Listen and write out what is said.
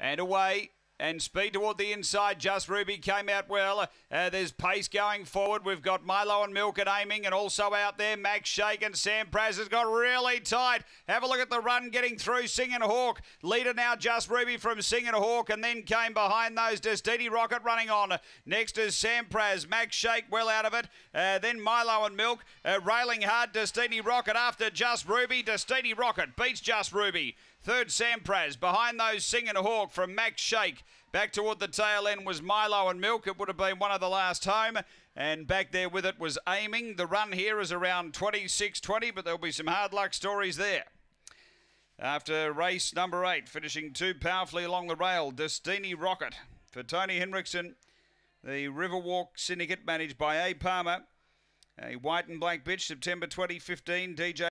And away. And speed toward the inside. Just Ruby came out well. Uh, there's pace going forward. We've got Milo and Milk at aiming, and also out there Max Shake and Sampras has got really tight. Have a look at the run getting through Singing Hawk. Leader now Just Ruby from Singing Hawk, and then came behind those Destini Rocket running on. Next is Sampras. Max Shake well out of it. Uh, then Milo and Milk uh, railing hard. Destini Rocket after Just Ruby. Destini Rocket beats Just Ruby. Third, Sampras. Behind those, Singing Hawk from Max Shake. Back toward the tail end was Milo and Milk. It would have been one of the last home. And back there with it was Aiming. The run here is around 26.20, but there'll be some hard luck stories there. After race number eight, finishing too powerfully along the rail, Destini Rocket for Tony Henriksen. The Riverwalk Syndicate managed by A. Palmer. A white and black bitch, September 2015, DJ.